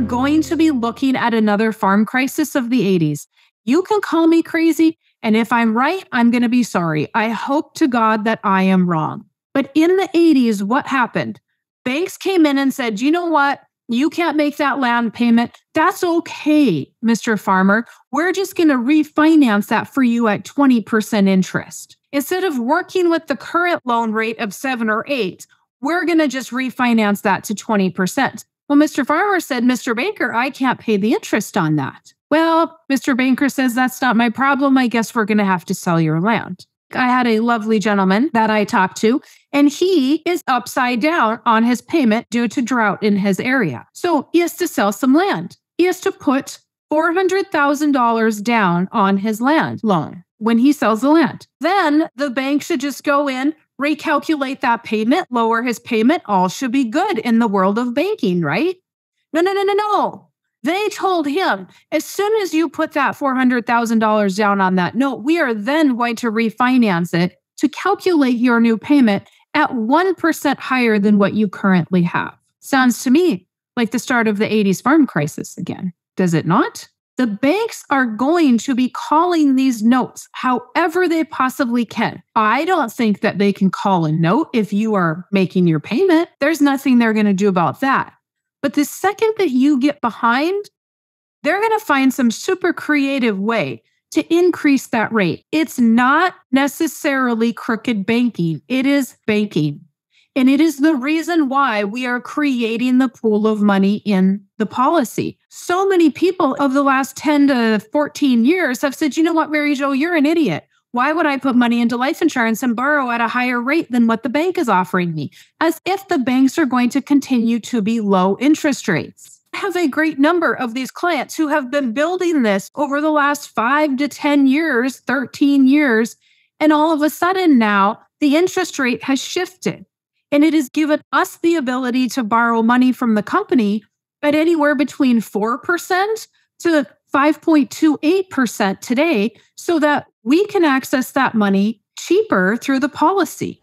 going to be looking at another farm crisis of the 80s. You can call me crazy. And if I'm right, I'm going to be sorry. I hope to God that I am wrong. But in the 80s, what happened? Banks came in and said, you know what? You can't make that land payment. That's okay, Mr. Farmer. We're just going to refinance that for you at 20% interest. Instead of working with the current loan rate of seven or eight, we're going to just refinance that to 20%. Well, Mr. Farmer said, Mr. Banker, I can't pay the interest on that. Well, Mr. Banker says, that's not my problem. I guess we're going to have to sell your land. I had a lovely gentleman that I talked to, and he is upside down on his payment due to drought in his area. So he has to sell some land. He has to put $400,000 down on his land loan when he sells the land. Then the bank should just go in, recalculate that payment, lower his payment. All should be good in the world of banking, right? No, no, no, no, no. They told him, as soon as you put that $400,000 down on that note, we are then going to refinance it to calculate your new payment at 1% higher than what you currently have. Sounds to me like the start of the 80s farm crisis again, does it not? The banks are going to be calling these notes however they possibly can. I don't think that they can call a note if you are making your payment. There's nothing they're going to do about that. But the second that you get behind, they're going to find some super creative way to increase that rate. It's not necessarily crooked banking, it is banking. And it is the reason why we are creating the pool of money in the policy. So many people of the last 10 to 14 years have said, you know what, Mary Jo, you're an idiot. Why would I put money into life insurance and borrow at a higher rate than what the bank is offering me? As if the banks are going to continue to be low interest rates I have a great number of these clients who have been building this over the last five to 10 years, 13 years. And all of a sudden now the interest rate has shifted and it has given us the ability to borrow money from the company at anywhere between 4% to 5.28% today so that we can access that money cheaper through the policy.